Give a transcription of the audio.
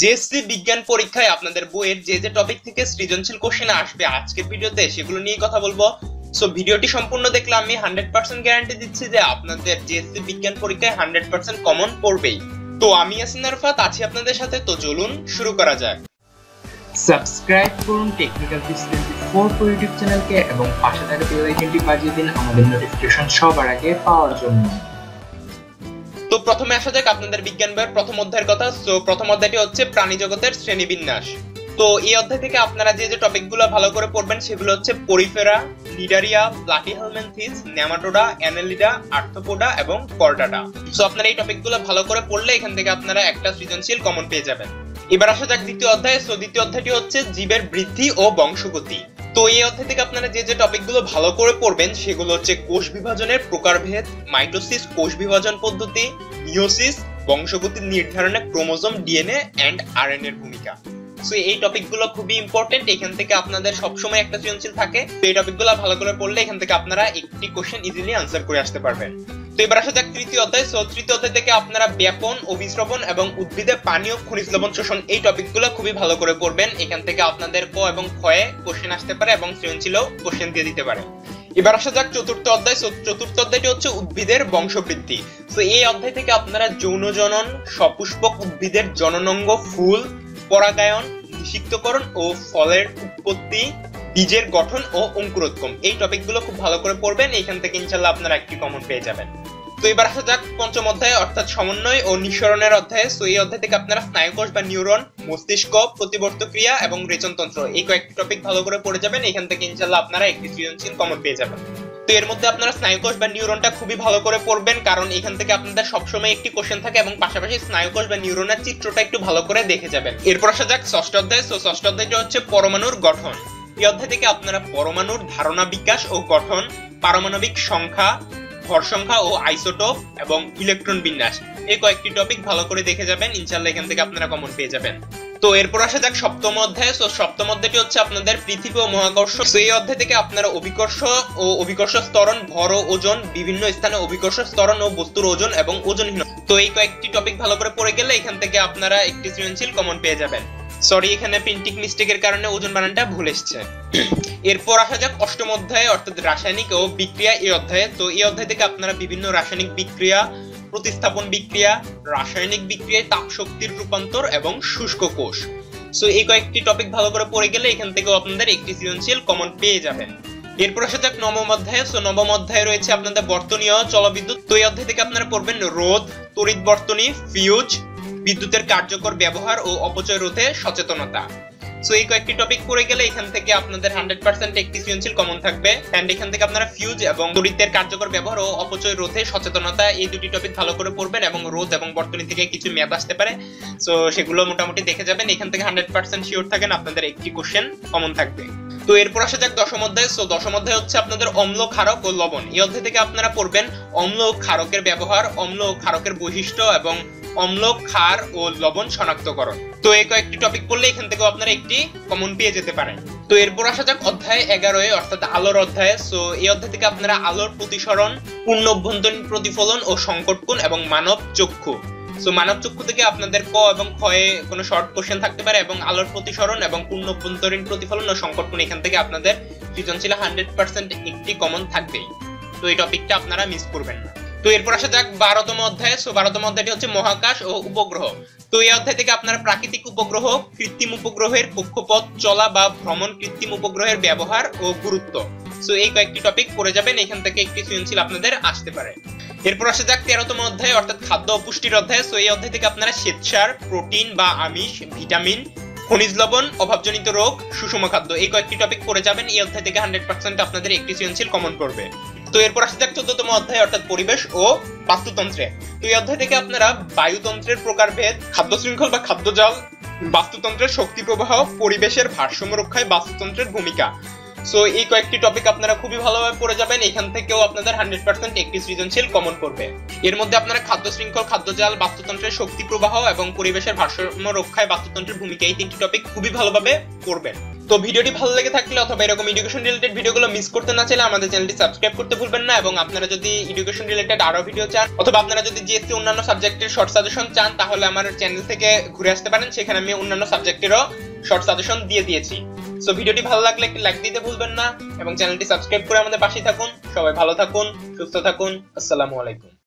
JSC বিজ্ঞান পরীক্ষায় আপনাদের বইয়ের যে যে টপিক থেকে সৃজনশীল কোশ্চেন আসবে আজকের ভিডিওতে, সেগুলো নিয়ে কথা বলব। সো ভিডিওটি সম্পূর্ণ দেখলে আমি হান্ড্রেড পার্সেন্ট গ্যারান্টি দিচ্ছি যে আপনাদের জেএসসি বিজ্ঞান পরীক্ষায় হান্ড্রেড পার্সেন্ট কমন পড়বেই। তো আমি ইয়াসিন আরফাত, আছি আপনাদের সাথে। তো চলুন শুরু করা যাক। সাবস্ক্রাইব করুন technical tips twenty four YouTube চ্যানেলকে এবং পাশে থাকা বেল আইকনটি বাজিয়ে দিন আমাদের নোটিফিকেশন সবার আগে পাওয়ার জন্য। প্রথমে আসা যাক আপনাদের বিজ্ঞান বইয়ের প্রথম অধ্যায়ের কথা। তো প্রথম অধ্যায়টি হচ্ছে প্রাণী জগতের শ্রেণীবিন্যাস। তো, এই অধ্যায় থেকে আপনারা যে যে টপিকগুলো ভালো করে পড়বেন, সেগুলো হচ্ছে porifera, cnidaria platyhelminthes nematoda, annelida arthropoda এবং কর্ডাটা সো আপনারা এই টপিকগুলো ভালো করে পড়লে এখান থেকে আপনারা একটা সৃজনশীল কমন পেয়ে যাবেন। এবার আসা যাক দ্বিতীয় অধ্যায়। সো দ্বিতীয় অধ্যায়টি হচ্ছে জীবের বৃদ্ধি ও বংশগতি। তো এই অধ্যায় থেকে আপনারা যে যে টপিকগুলো ভালো করে পড়বেন, সেগুলো হচ্ছে কোষ বিভাজনের প্রকারভেদ, মাইটোসিস, কোষ বিভাজন পদ্ধতি মিওসিস বংশগতি নির্ধারণে ক্রোমোজোম, ডিএনএ এন্ড আরএনএ এর ভূমিকা। সো এই টপিকগুলো খুবই ইম্পর্টেন্ট এখান থেকে আপনাদের সবসময় একটা সৃজনশীল থাকে। তো এই টপিকগুলো ভালো করে পড়লে এখান থেকে আপনারা একটি কোশ্চেন ইজিলি আনসার করে আসতে পারবেন। তো এবার আসা যাক তৃতীয় অধ্যায়। সো তৃতীয় অধ্যায় থেকে আপনারা ব্যাপন অভিশ্রবণ এবং উদ্ভিদে পানীয় খনিজ লবণ শোষণ এই টপিকগুলো খুবই ভালো করে পড়বেন। এখান থেকে আপনাদের ক এবং ক্ষয়ে কোশ্চেন আসতে পারে এবং সৃজনশীলও কোশ্চেন দিয়ে দিতে পারে। এবার আসা যাক চতুর্থ অধ্যায়। চতুর্থ অধ্যায়টি হচ্ছে উদ্ভিদের বংশবৃদ্ধি। তো এই অধ্যায় থেকে আপনারা যৌন জনন, সপুষ্পক উদ্ভিদের জননঙ্গ ফুল, পরাগায়ন নিষিক্তকরণ ও ফলের উৎপত্তি বীজের গঠন ও অঙ্কুরোদ্গম। এই টপিকগুলো খুব ভালো করে পড়বেন এখান থেকে ইনশাল্লাহ আপনারা একটি কমন পেয়ে যাবেন। তো এবার আসা যাক পঞ্চম অধ্যায়, অর্থাৎ সমন্বয় ও নিঃসরণের অধ্যায়। তো এই অধ্যায় থেকে আপনারা স্নায়ুকোষ বা নিউরন, মস্তিষ্ক, প্রতিবর্ত ক্রিয়া এবং রেচনতন্ত্র এই কয়েকটি টপিক ভালো করে পড়ে যাবেন এখান থেকে ইনশাল্লাহ আপনারা একটি সৃজনশীল কমন পেয়ে যাবেন। তো এর মধ্যে আপনারা স্নায়ুকোষ বা নিউরনটা খুবই ভালো করে পড়বেন, কারণ এখান থেকে আপনাদের সবসময় একটি কোশ্চেন থাকে এবং পাশাপাশি স্নায়ুকোষ বা নিউরনের চিত্রটা একটু ভালো করে দেখে যাবেন। এরপর আসা যাক ষষ্ঠ অধ্যায়। তো ষষ্ঠ অধ্যায়টা হচ্ছে পরমাণুর গঠন। এই অধ্যায় থেকে আপনারা পরমাণুর ধারণা বিকাশ ও গঠন, পারমাণবিক সংখ্যা, ভর সংখ্যা ও আইসোটোপ এবং ইলেকট্রন বিন্যাস এই কয়েকটি টপিক ভালো করে দেখে যাবেন। ইনশাল্লাহ এখান থেকে আপনারা কমন পেয়ে যাবেন। তো এরপর আসা যাক সপ্তম অধ্যায়। তো সপ্তম অধ্যায়টি হচ্ছে আপনাদের পৃথিবী ও মহাকর্ষ। তো এই অধ্যায় থেকে আপনারা অভিকর্ষ ও অভিকর্ষ স্তরণ, ভর ও ওজন, বিভিন্ন স্থানে অভিকর্ষ স্তরণ ও বস্তুর ওজন এবং ওজনহীন। তো এই কয়েকটি টপিক ভালো করে পড়ে গেলে এখান থেকে আপনারা একটি সৃজনশীল কমন পেয়ে যাবেন। সরি এখানে প্রিন্টিং মিস্টেকের কারণে ওজন বানানটা ভুল এসছে। এরপর আসা যাক অষ্টম অধ্যায়, অর্থাৎ রাসায়নিক ও বিক্রিয়া এই অধ্যায়ে। তো এই অধ্যায় থেকে আপনারা বিভিন্ন রাসায়নিক বিক্রিয়া, প্রতিস্থাপন বিক্রিয়া, রাসায়নিক বিক্রিয়ায় তাপ শক্তির রূপান্তর এবং শুষ্ক কোষ। সো এই কয়েকটি টপিক ভালো করে পড়ে গেলে এখান থেকেও আপনাদের একটি সৃজনশীল কমন পেয়ে যাবেন। এরপর আসা যাক নবম অধ্যায়। সো নবম অধ্যায়ে রয়েছে আপনাদের বর্তনীয় জলবিদ্যুৎ তো এই অধ্যায় থেকে আপনারা পড়বেন রোধ, তড়িৎ বর্তনী, ফিউজ বিদ্যুতের কার্যকর ব্যবহার ও অপচয় রোধে সচেতনতা। সো এই কয়েকটি টপিক পড়ে গেলে এখান থেকে আপনাদের হান্ড্রেড পার্সেন্ট একটি সৃজনশীল কমন থাকবে। অ্যান্ড এখান থেকে আপনারা ফিউজ এবং তড়িতের কার্যকর ব্যবহার ও অপচয় রোধে সচেতনতা এই দুটি টপিক ভালো করে পড়বেন এবং রোধ এবং বর্তনী থেকে কিছু ম্যাপ আসতে পারে। সো সেগুলো মোটামুটি দেখে যাবেন। এখান থেকে হান্ড্রেড পার্সেন্ট শিওর থাকেন আপনাদের একটি কোশ্চেন কমন থাকবে। তো, এরপর আসা যাক দশম অধ্যায়। সো দশম অধ্যায় হচ্ছে আপনাদের অম্ল, ক্ষারক ও লবণ। এই অধ্যায় থেকে আপনারা পড়বেন অম্ল, ক্ষারকের ব্যবহার, অম্ল, ক্ষারকের বৈশিষ্ট্য এবং অম্ল ক্ষার ও লবণ শনাক্তকরণ। তো এই কয়েকটি টপিক পড়লে এখান থেকে আপনারা একটি কমন পেয়ে যেতে পারেন। তো এরপর আসা যাক অধ্যায় এগারো অর্থাৎ আলোর অধ্যায়। সো এই অধ্যায় থেকে আপনারা আলোর প্রতিসরণ, পূর্ণ অভ্যন্তরীণ প্রতিফলন ও সংকট কোণ এবং মানব চক্ষু। সো মানব চক্ষু থেকে আপনাদের ক এবং ক্ষয়ে কোনো শর্ট কোশ্চেন থাকতে পারে এবং আলোর প্রতিসরণ এবং পূর্ণ অভ্যন্তরীণ প্রতিফলন ও সংকট কোণ এখান থেকে আপনাদের সৃজনশীল হান্ড্রেড পার্সেন্ট একটি কমন থাকবেই। তো এই টপিকটা আপনারা মিস করবেন না। তো এরপর আসা যাক, বারোতম অধ্যায়। সো বারোতম অধ্যায়টি হচ্ছে মহাকাশ ও উপগ্রহ। তো এই অধ্যায় থেকে আপনারা প্রাকৃতিক উপগ্রহ, কৃত্রিম উপগ্রহের কক্ষপথ চলা বা ভ্রমণ কৃত্রিম উপগ্রহের ব্যবহার ও গুরুত্ব। সো এই কয়েকটি টপিক পড়ে যাবেন, এখান থেকে একটি সৃজনশীল আপনাদের আসতে পারে। এরপর আসা যাক, তেরোতম অধ্যায়, অর্থাৎ খাদ্য ও পুষ্টির অধ্যায়। সো এই অধ্যায় থেকে আপনারা শ্বেতসার, প্রোটিন বা আমিষ, ভিটামিন খনিজ লবণ, অভাবজনিত রোগ, সুষম খাদ্য, এই কয়েকটি টপিক পড়ে যাবেন। এই অধ্যায় থেকে হান্ড্রেড পার্সেন্ট আপনাদের একটি সৃজনশীল কমন করবে। তো এরপর আসা যাক চোদ্দতম অধ্যায়, অর্থাৎ পরিবেশ ও বাস্তুতন্ত্রে। তো এই অধ্যায় থেকে আপনারা বায়ুতন্ত্রের প্রকারভেদ, খাদ্য শৃঙ্খল বা খাদ্য জল, বাস্তুতন্ত্রের শক্তি প্রবাহ, পরিবেশের ভারসাম্য রক্ষায় বাস্তুতন্ত্রের ভূমিকা। সো এই কয়েকটি টপিক আপনারা খুবই ভালোভাবে পড়ে যাবেন। এখান থেকেও আপনাদের হান্ড্রেড পার্সেন্ট একটি সৃজনশীল কমন করবে। এর মধ্যে আপনারা খাদ্য শৃঙ্খল খাদ্যজাল বাস্তুতন্ত্রের শক্তি প্রবাহ এবং পরিবেশের ভারসাম্য রক্ষায় বাস্তুতন্ত্রের ভূমিকা এই তিনটি টপিক খুবই ভালোভাবে পড়বেন তো ভিডিওটি ভালো লেগে থাকলে অথবা এরকম এডুকেশন রিলেটেড ভিডিওগুলো মিস করতে না চাইলে আমাদের চ্যানেলটি সাবস্ক্রাইব করতে ভুলবেন না এবং আপনারা যদি এডুকেশন রিলেটেড আরও ভিডিও চান, অথবা আপনারা যদি জিএসসি অন্যান্য সাবজেক্টের শর্ট সাজেশন চান, তাহলে আমার চ্যানেল থেকে ঘুরে আসতে পারেন। সেখানে আমি অন্যান্য সাবজেক্টেরও শর্ট সাজেশন দিয়ে দিয়েছি। সো ভিডিওটি ভালো লাগলে একটি লাইক দিতে ভুলবেন না এবং চ্যানেলটি সাবস্ক্রাইব করে আমাদের পাশে থাকুন। সবাই ভালো থাকুন, সুস্থ থাকুন। আসসালামু আলাইকুম।